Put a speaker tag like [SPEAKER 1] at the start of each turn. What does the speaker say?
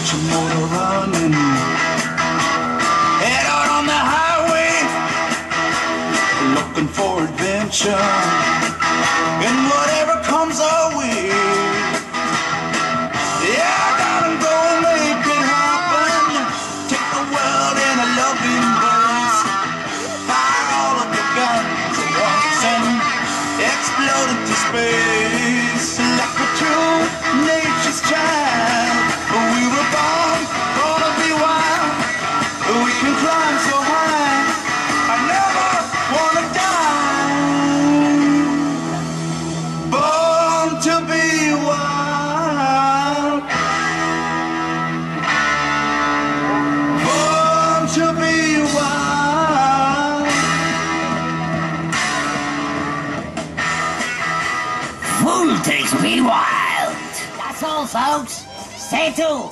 [SPEAKER 1] get your motor running. Head out on the highway, looking for adventure. And whatever comes our way. Yeah, I gotta go make it happen. Take the world in a loving embrace. Fire all of the guns at once and explode into space.
[SPEAKER 2] Fool takes me wild. That's all, folks. Stay tuned.